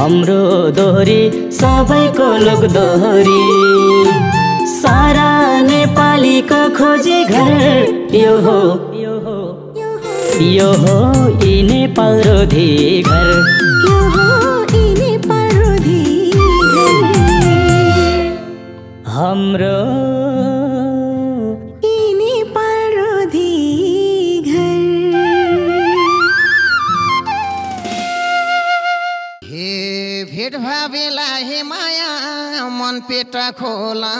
हाम्रो दोहोरी सबैको लोक दोहोरी सारा नेपालीको खोजी घर यो हो। यो हो यो नेपाल रोधी घर। यो हो यी नेपाल रोधी हाम्रो खोला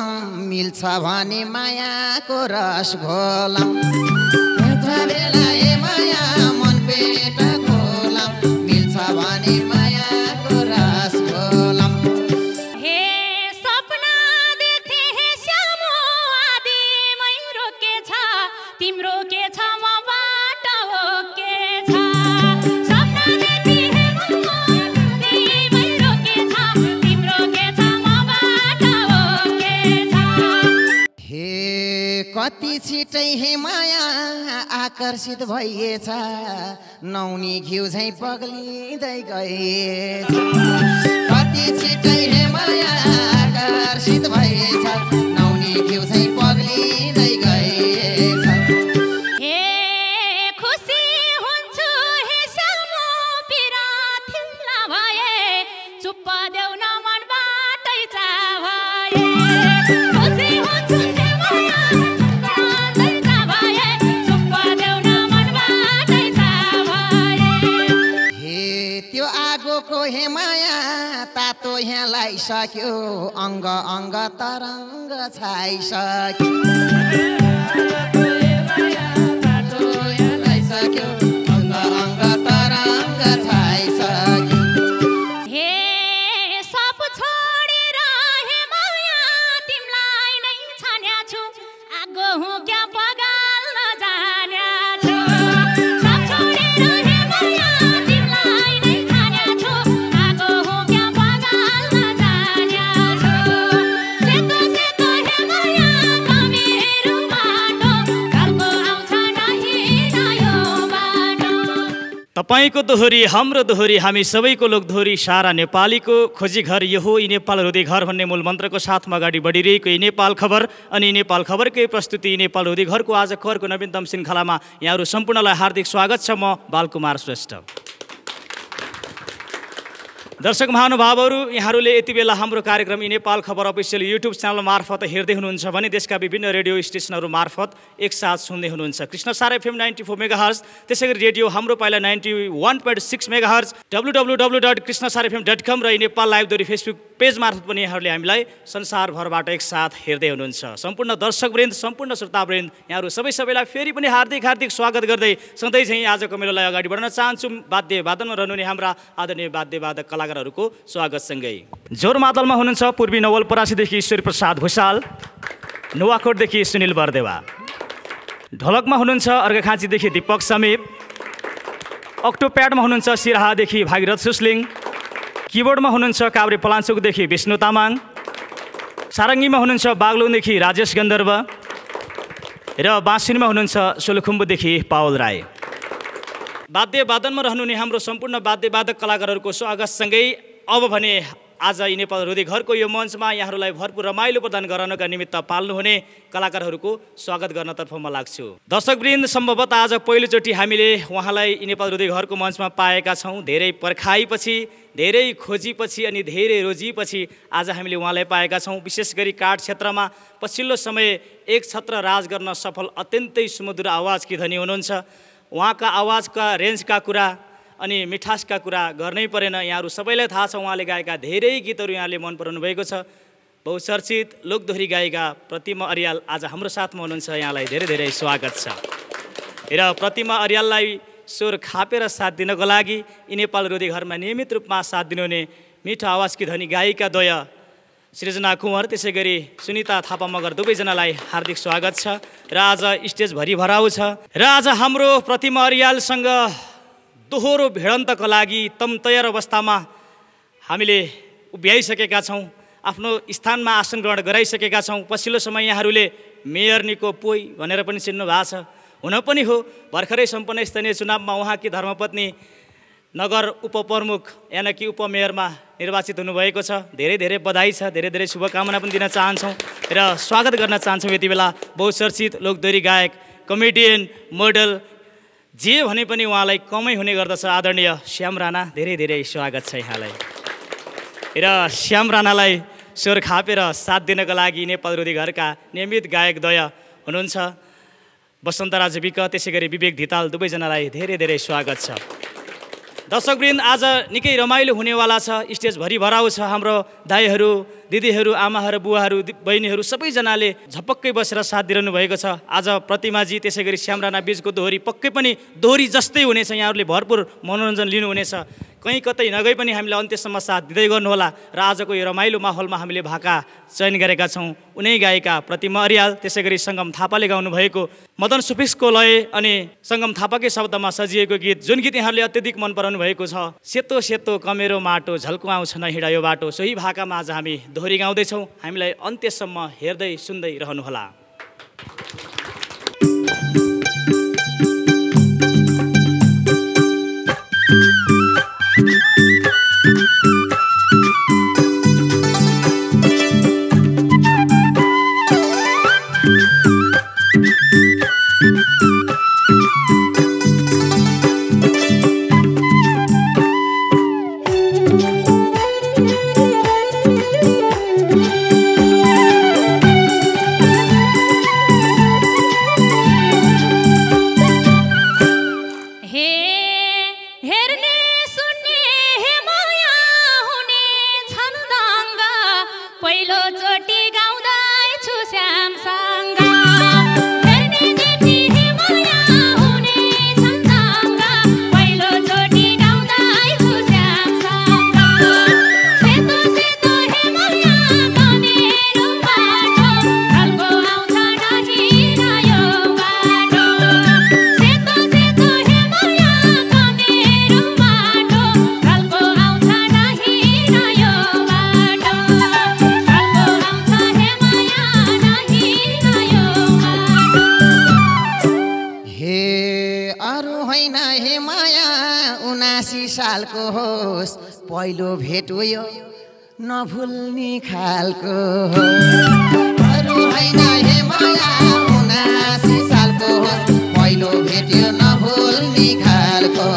मिल्छ भने मायाको रस घोला माया मन पेट कति छिटै हे माया आकर्षित भइएछ। नौनी घिउ झैँ पग्लिँदै गएछ। कति छिटै हे माया आकर्षित भइएछ। नौनी घिउ झैँ तातो यहाँ लगाइसक्यो अङ्ग अङ्ग तरङ्ग छाइसक्यो लगाइसक्यो, अङ्ग अङ्ग तरङ्ग छाइसक्यो। तपाईँको दोहोरी हाम्रो दोहोरी हामी सबैको लोक दोहोरी सारा नेपालीको खोजी घर यो हो। यी नेपाल रोधी घर भन्ने मूल मन्त्रको साथमा अगाडि बढिरहेको यी नेपाल खबर अनि नेपाल खबरकै प्रस्तुति नेपाल रोधी घरको आज खबरको नवीनतम श्रृङ्खलामा यहाँहरू सम्पूर्णलाई हार्दिक स्वागत छ। म बालकुमार श्रेष्ठ। दर्शक महानुभावहरू यहाँहरूले यति बेला हाम्रो कार्यक्रम यी नेपाल खबर अफिसियल युट्युब च्यानल मार्फत हेर्दै हुनुहुन्छ भने देशका विभिन्न रेडियो स्टेसनहरू मार्फत एकसाथ सुन्दै हुनुहुन्छ। Krishna Sar FM ninety four megahertz त्यसै गरी radio Hamro Paila ninety one point six megahertz W W W dot Krishna Sar FM dot com र नेपाल लाइभ दोरी फेसबुक पेज मार्फत पनि यहाँहरूले हामीलाई संसारभरबाट एकसाथ हेर्दै हुनुहुन्छ। सम्पूर्ण दर्शकवृन्द सम्पूर्ण श्रोतावृन्द यहाँहरू सबै सबैलाई फेरि पनि हार्दिक हार्दिक स्वागत गर्दै सधैँ चाहिँ आजको मेलोलाई अगाडि बढाउन चाहन्छु। वाद्य वादनमा रहनुहुने हाम्रा आदरणीय वाद्यवादक कलाकारहरूको स्वागतसँगै। जोर मादलमा हुनुहुन्छ पूर्वी नवलपरासीदेखि ईश्वर प्रसाद भुषाल नुवाकोटदेखि सुनिल बरदेवा। ढोलकमा हुनुहुन्छ अर्घाखाँचीदेखि दीपक समीप अक्टोप्याडमा हुनुहुन्छ सिराहादेखि भागीरथ सुस्लिङ किबोर्डमा हुनुहुन्छ काभ्रे पलाञ्चोकदेखि विष्णु तामाङ सारङ्गीमा हुनुहुन्छ बागलुङदेखि राजेश गन्धर्व र बाँसिनमा हुनुहुन्छ सोलुखुम्बुदेखि पावल राई। वाद्यवादनमा रहनुहुने हाम्रो सम्पूर्ण वाद्यवादक कलाकारहरूको स्वागतसँगै अब भने आज यी नेपाल हृदय घरको यो मञ्चमा यहाँहरूलाई भरपुर रमाइलो प्रदान गराउनका निमित्त पाल्नुहुने कलाकारहरूको स्वागत गर्नतर्फ म लाग्छु। दर्शकवृन्द सम्भवतः आज पहिलोचोटि हामीले उहाँलाई यी नेपाल हृदय घरको मञ्चमा पाएका छौँ। धेरै पर्खाइपछि धेरै खोजीपछि अनि धेरै रोजिपछि आज हामीले उहाँलाई पाएका छौँ। विशेष गरी काठ क्षेत्रमा पछिल्लो समय एक छत्र राज गर्न सफल अत्यन्तै सुमधुर आवाजकी धनी हुनुहुन्छ। उहाँका आवाजका रेन्जका कुरा अनि मिठासका कुरा गर्नै परेन। यहाँहरू सबैलाई थाहा छ उहाँले गाएका धेरै गीतहरू यहाँले मन पराउनु भएको छ। बहुचर्चित लोकदोहोरी गायिका प्रतिमा अरियाल आज हाम्रो साथमा हुनुहुन्छ। यहाँलाई धेरै धेरै स्वागत छ। र प्रतिमा अरियाललाई स्वर खापेर साथ दिनको लागि यी नेपाल रोधी घरमा नियमित रूपमा साथ दिनुहुने मिठो आवाजकी धनी गायिका द्वय सृजना कुँवर त्यसै गरी सुनिता थापा मगर दुवैजनालाई हार्दिक स्वागत छ। र आज स्टेज भरि भराउ छ। र आज हाम्रो प्रतिमा अरियालसँग दोहोरो भिडन्तको लागि तम तयार अवस्थामा हामीले उभ्याइसकेका छौँ। आफ्नो स्थानमा आसन ग्रहण गराइसकेका छौँ। पछिल्लो समय यहाँहरूले मेयर निको पोइ भनेर पनि चिन्नु भएको छ। हुन पनि हो भर्खरै सम्पन्न स्थानीय चुनावमा उहाँकी धर्मपत्नी नगर उपप्रमुख यानि कि उपमेयरमा निर्वाचित हुनुभएको छ। धेरै धेरै बधाई छ। धेरै धेरै शुभकामना पनि दिन चाहन्छौँ र स्वागत गर्न चाहन्छौँ यति बेला बहुचर्चित लोकदोरी गायक कमेडियन मोडल जे भने पनि उहाँलाई कमै हुने गर्दछ। आदरणीय श्याम राणा धेरै धेरै स्वागत छ यहाँलाई। र श्याम राणालाई स्वर खापेर साथ दिनको लागि नेपाल रोधी घरका नियमित गायकद्वय हुनुहुन्छ। वसन्तराज विक त्यसै गरी विवेक धिताल दुवैजनालाई धेरै धेरै स्वागत छ। दर्शकवृन्द आज निकै रमाइलो हुनेवाला छ। स्टेजभरि भराउ छ हाम्रो दाईहरू दिदीहरू आमाहरू बुवाहरू बहिनीहरू सबैजनाले झपक्कै बसेर साथ दिइरहनु भएको छ। आज प्रतिमाजी त्यसै गरी श्याम राणा बिचको दोहोरी पक्कै पनि दोहोरी जस्तै हुनेछ। यहाँहरूले भरपुर मनोरञ्जन लिनुहुनेछ। कहीँ कतै नगई पनि हामीले अन्त्यसम्म साथ दिँदै गर्नुहोला। र आजको यो रमाइलो माहौलमा हामीले भाका चयन गरेका छौँ। उनै गायिका प्रतिमा अरियाल त्यसै गरी सङ्गम थापाले गाउनु भएको मदन सुफिक्सको लय अनि सङ्गम थापाकै शब्दमा सजिएको गीत जुन गीत यहाँले अत्यधिक मन पराउनु भएको छ। सेतो सेतो कमेरो माटो झल्को आउँछ न हिँडायो बाटो। सोही भाकामा आज हामी दोहोरी गाउँदैछौँ। हामीलाई अन्त्यसम्म हेर्दै सुन्दै रहनुहोला। पहिलोचोटि पहिलो भेट हो यो नभुल्ने खालको हे। माया उनासी पहिलो भेट यो नभुल्ने खालको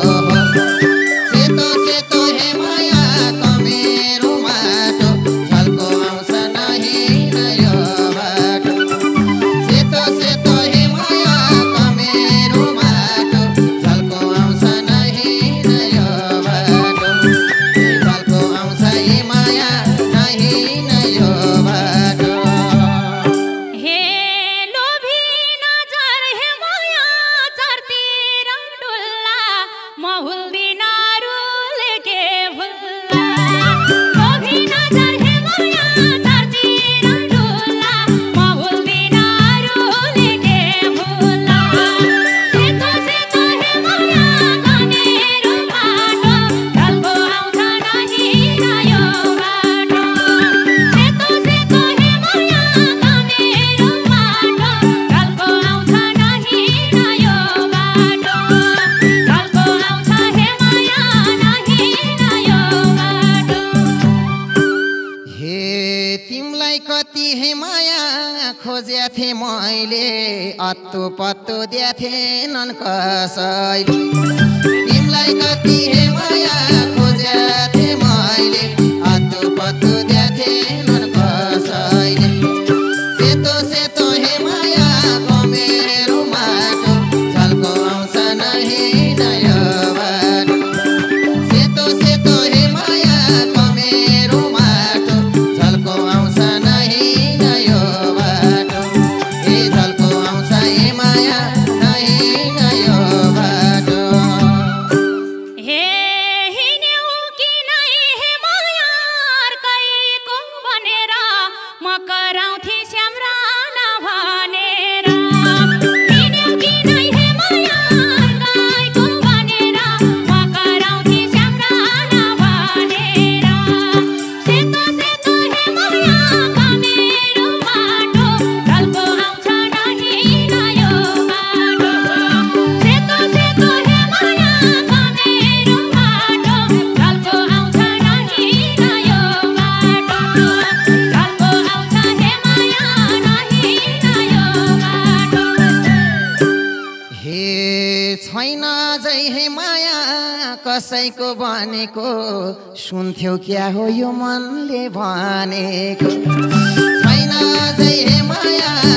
क्या हो यो मनले भनेको छैन माया।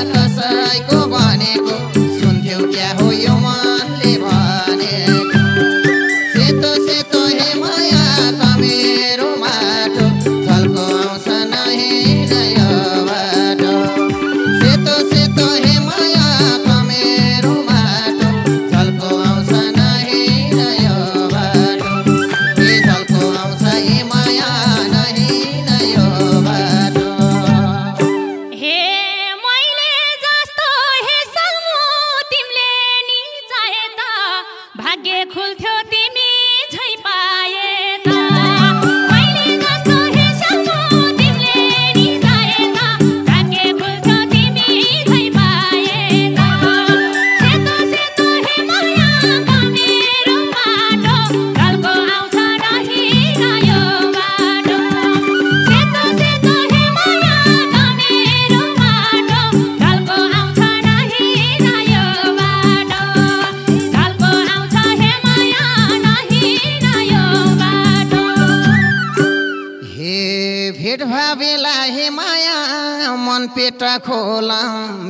भेटभावेलाई माया मन पेट खोल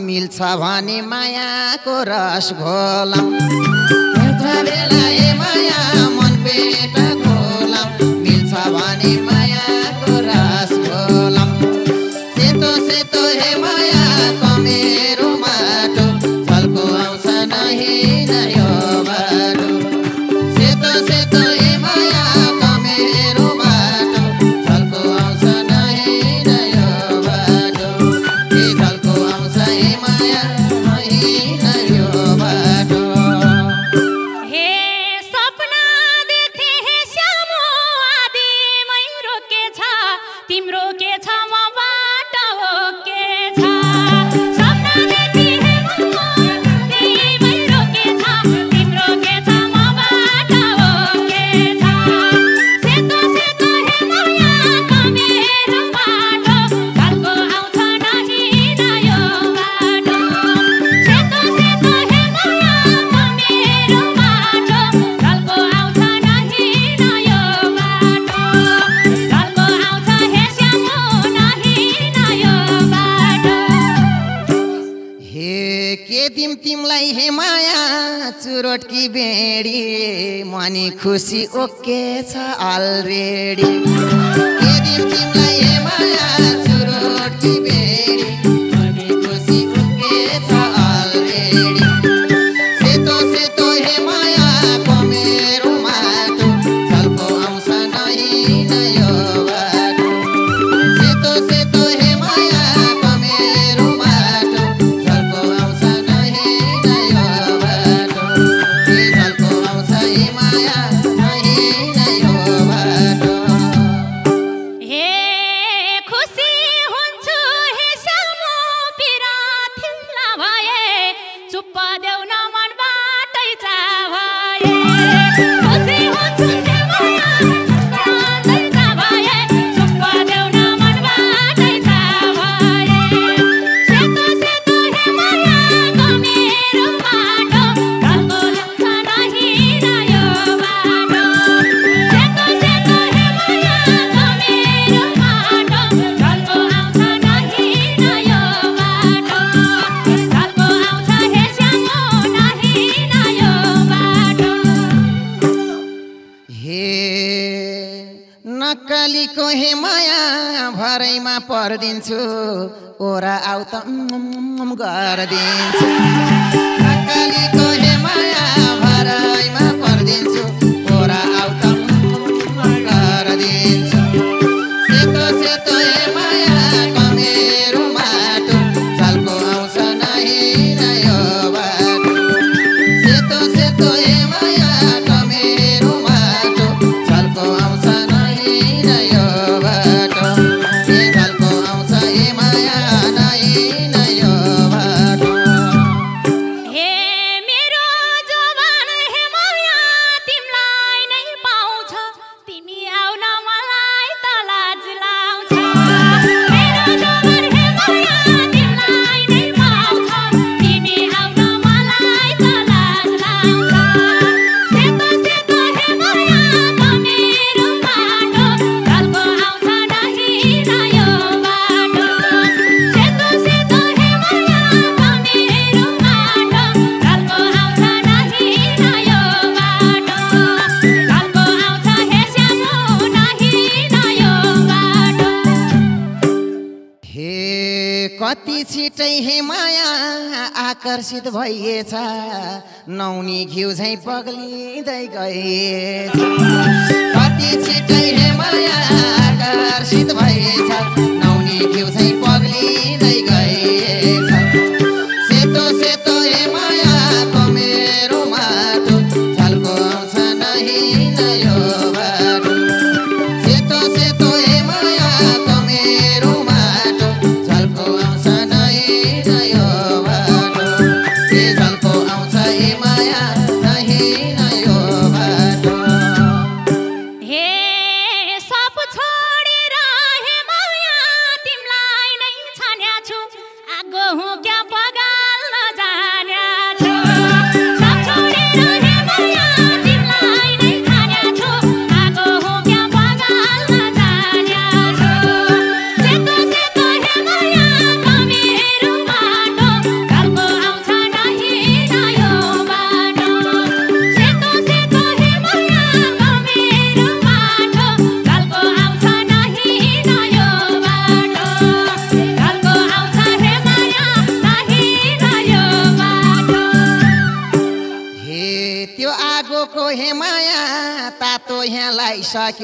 मिल्छ भने मायाको रस घोल हे माया मन पेट खुसी ओके छ अलरेडी ओरा आउ त गरिदिन्छ आकर्षित भइएछ। नौनी घिउ झैँ पग्लिँदै गएछ। कति छिटै माया आकर्षित भइएछ।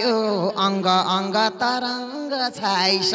अङ्ग अङ्ग तरङ्ग छाइस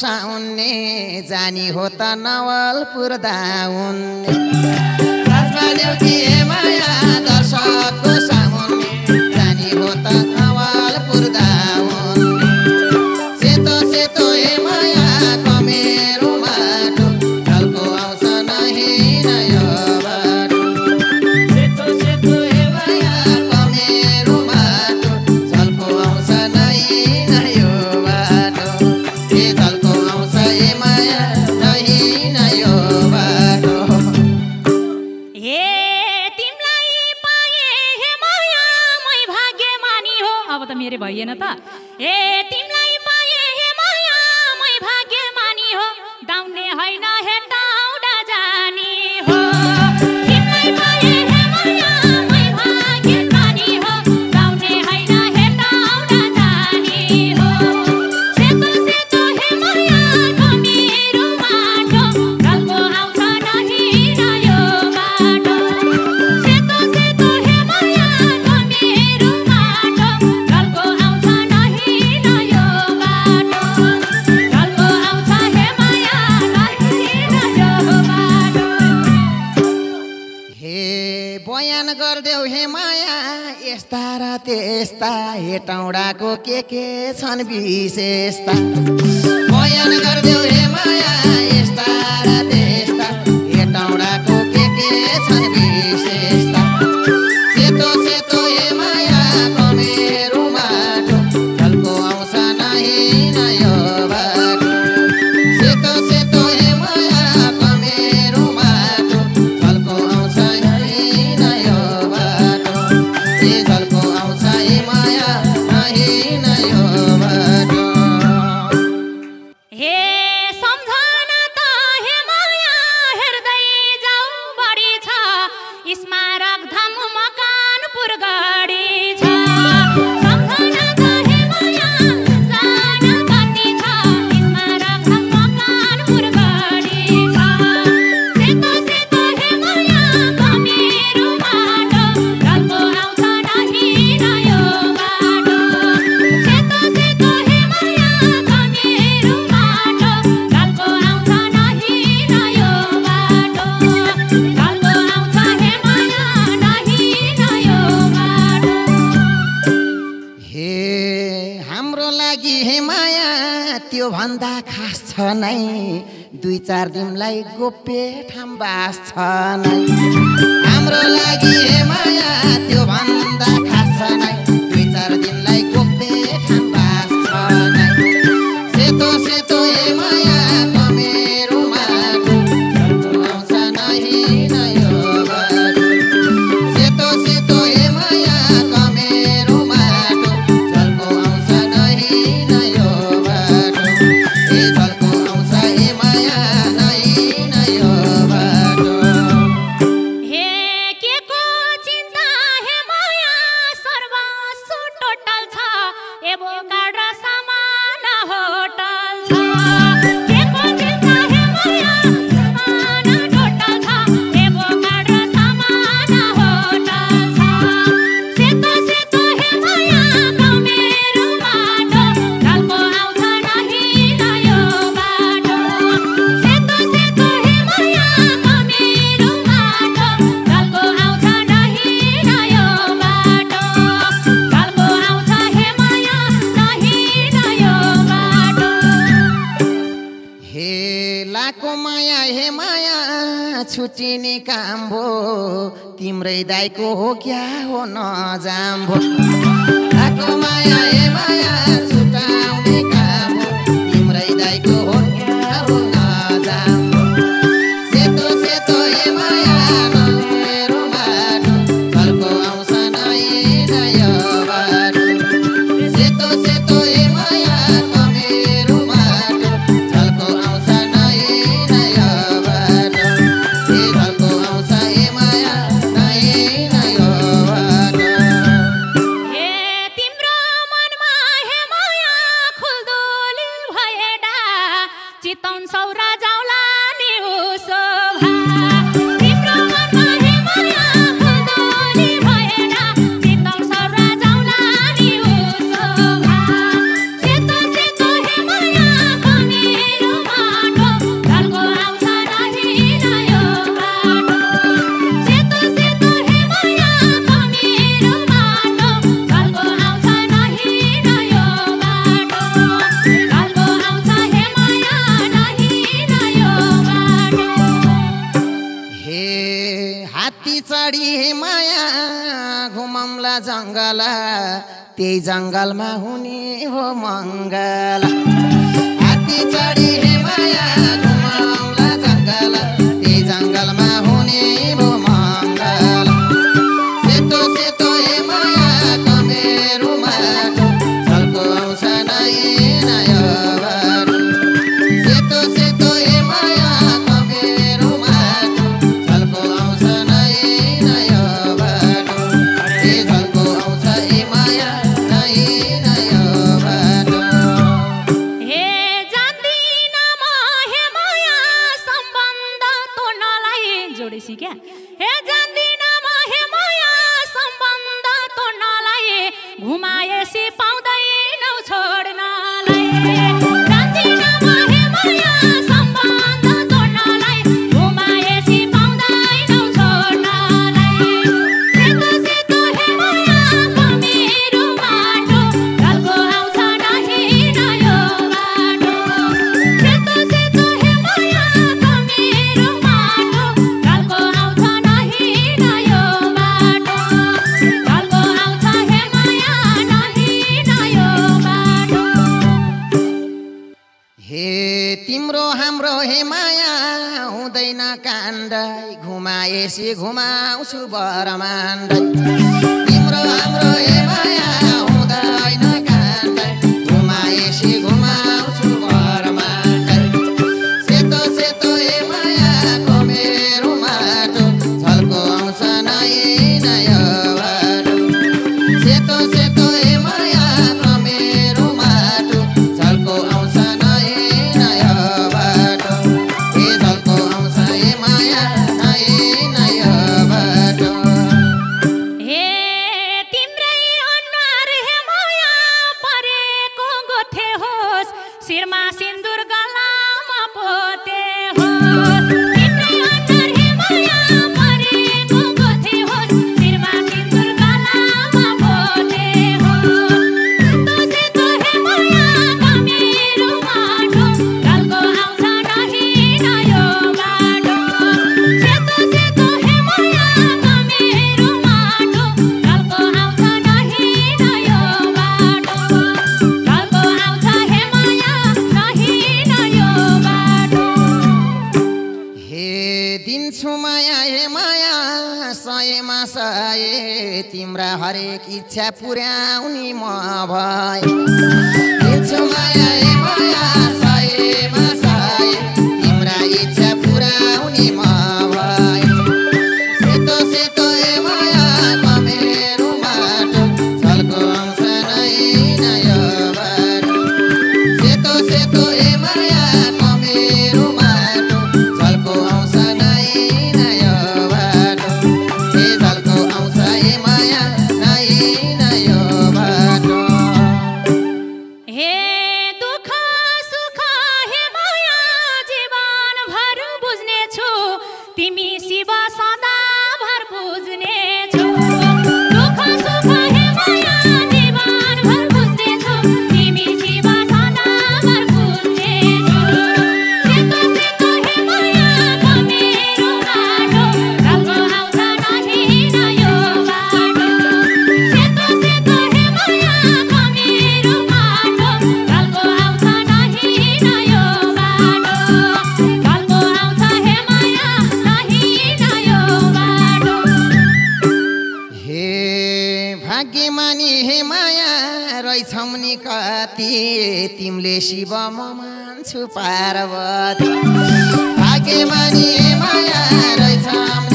साउन्ने जानी हो त नवलपुर दाउन्ने त्यस्ता हेटौँडाको के के छन् विशेषता? बयान गरिदेऊ हे माया। नै दुई चार दिनलाई गोप्य ठाम बास छ नै। हाम्रो लागि माया त्यो भन्दा खास नै। तिम्रै दाईको हो क्या हो नजाम्बो माया ए माया ಚಿತ್ತೊಂದು ಸೌರಾಜ हात्ती जङ्गलमा हुने हो मङ्गल। हात्ती चढी माया ভাই रहेछौ नि कति तिमीले शिव म मान्छु पार्वती। भाग्यमानी माया रहेछौ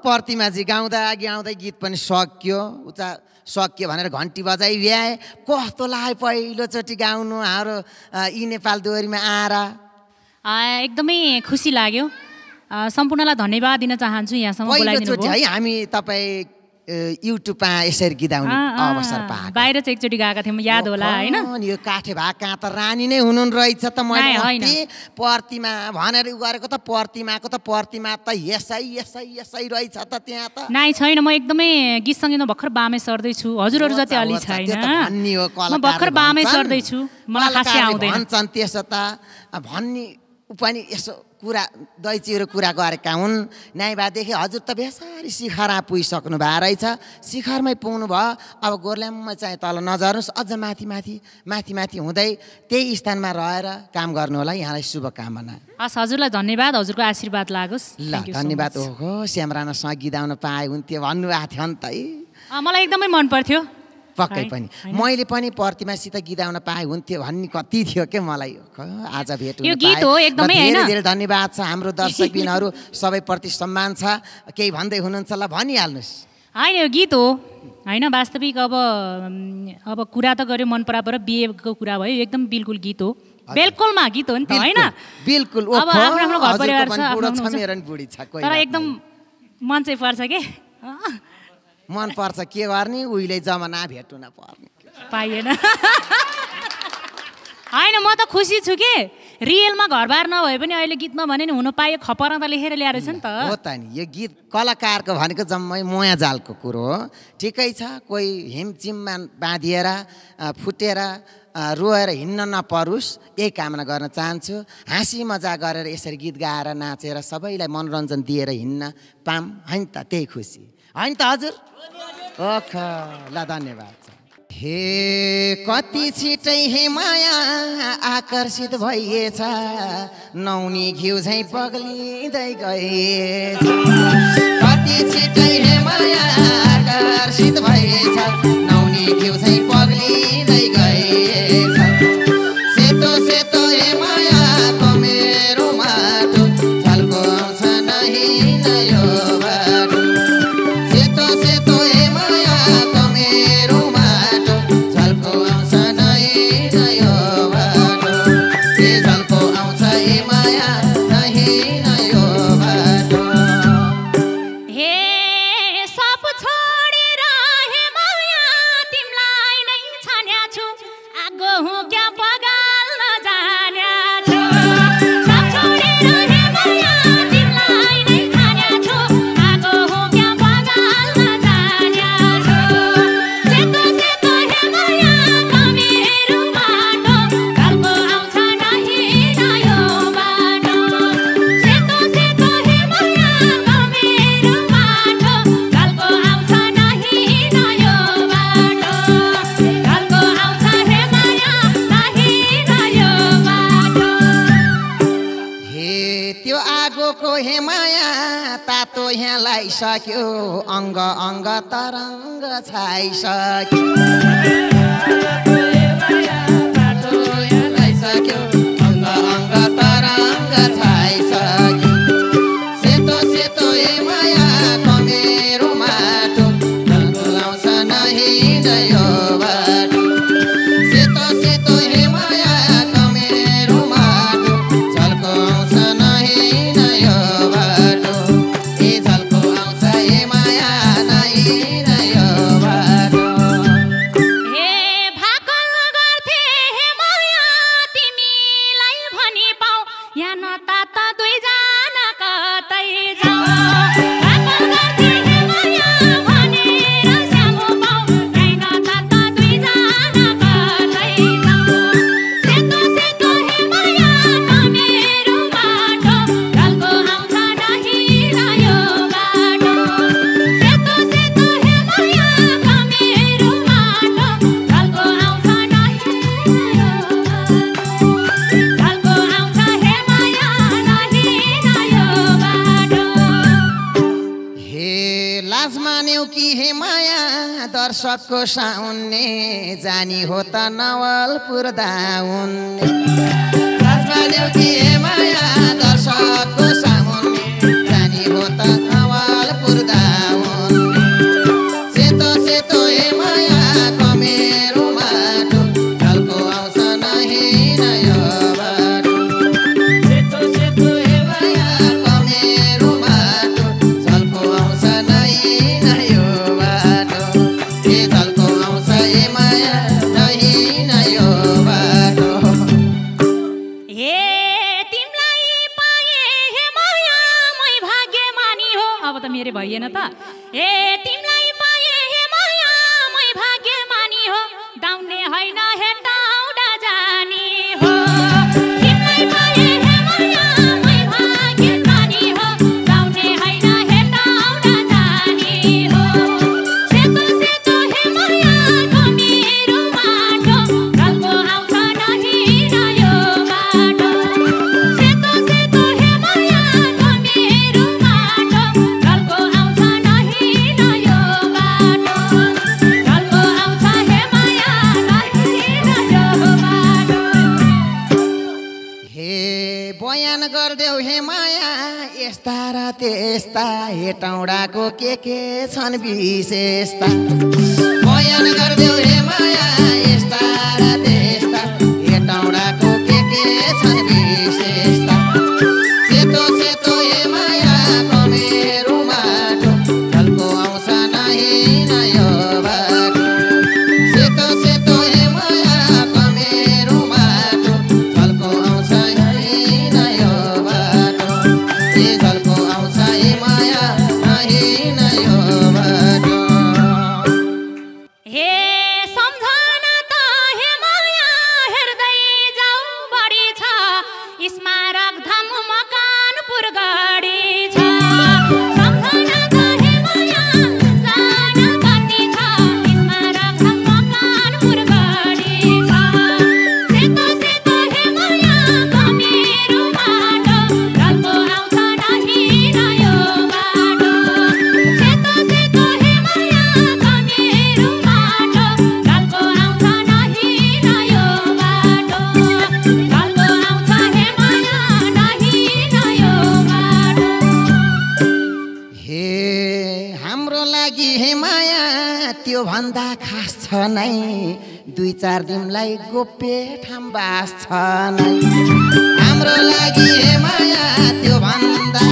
प्रतिमाजी गाउँदा गाउँदै गीत पनि सकियो। उता सकियो भनेर घन्टी बजाइ भ्याए। कस्तो लाग्यो पहिलोचोटि गाउनु हाम्रो यी नेपाल दोहोरीमा आएर एकदमै खुसी लाग्यो। सम्पूर्णलाई धन्यवाद दिन चाहन्छु यहाँसम्म है हामी तपाईँ युट्युबमा यसरी आ, अवसर पाएको। बाहिर चाहिँ एकचोटि गएका थियौँ याद होला होइन? यो काठे भाग कहाँ त रानी नै हुनुहुन्न रहेछ त मैले प्रतिमा भनेर उ गरेको त प्रतिमाको त प्रतिमा त यसै यसै यसै रहेछ त त्यहाँ त। नाइ छैन म एकदमै गीत सङ्गीतमा भर्खर बामे सर्दैछु। हजुरहरू जति अलि छैन। भर्खर बामे। सर्दैछु। मलाई खासै आउँदैन। भन्छन् त्यसो त। भन्ने ऊ पनि यसो कुरा दैचिरो कुरा गरेका हुन्। नाइबादेखि हजुर त बेसारी शिखरमा पुगिसक्नु भएको रहेछ। शिखरमै पुग्नु भयो। अब गोर्ल्याममा चाहिँ तल नझर्नुहोस् अझ माथि माथि माथि माथि हुँदै त्यही स्थानमा रहेर काम गर्नु होला यहाँलाई शुभकामना। हस् हजुरलाई धन्यवाद। हजुरको आशीर्वाद लागोस्। ल धन्यवाद. ओहो श्याम राणासँग गीत गाउन पाए हुन्थ्यो भन्नुभएको थियो नि त। मलाई एकदमै मन पर्थ्यो। पक्कै पनि? मैले पनि प्रतिमासित गीत गाउन पाए हुन्थ्यो भन्ने कति थियो के मलाई? आज भेट यो हुन गीत पाएँ। हो र एकदमै, धेरै? धेरै धन्यवाद छ हाम्रो दर्शकबिनहरू सबैप्रति सम्मान छ। केही भन्दै हुनुहुन्छ ल भनिहाल्नुहोस्। होइन यो गीत हो। होइन वास्तविक अब अब कुरा त गऱ्यो मन परापर बिहेको कुरा भयो। एकदम बिल्कुल गीत हो। बिल्कुलमा गीत हो नि त होइन? बिल्कुल अब आफ्नो आफ्नो घर परिवार छ तर एकदम। मन चाहिँ पर्छ के? अँ, मन पर्छ के गर्ने? उहिले जमाना भेट्नु नपर्ने पाइएन होइन म त खुसी छु के? रियलमा घरबार नभए पनि अहिले गीतमा भने नि हुनु पायो खपरमा त लेखेर ल्याएर छ नि हो त त नि यो गीत कलाकारको भनेको जम्मै मोया जालको कुरो हो। ठिकै छ कोही हिमचिममा बाँधिएर फुटेर रोएर हिँड्न नपरोस् यही कामना गर्न चाहन्छु। हाँसी मजा गरेर यसरी गीत गाएर नाचेर सबैलाई मनोरञ्जन दिएर हिँड्न पाम होइन त त्यही खुसी। होइन त हजुर। ओख ल धन्यवाद हे कति छिटै हे माया आकर्षित भइएछ नौनी घिउ झैँ पग्लिँदै गएछ कति छिटै हे माया आकर्षित भइएछ नौनी घिउ झैँ छाइसक्यो अङ्ग अङ्ग तरङ्ग छाइसक्यो। साउने जानी हो त नवल दाउन्ने हुन् दर्शक यस्ता हेटौँडाको के के छन् विशेषता? बयान गरिदेऊ हे माया यस्ता खास छ नै। दुई चार दिनलाई गोप्य ठाम बास छ नै। हाम्रो लागि माया त्यो भन्दा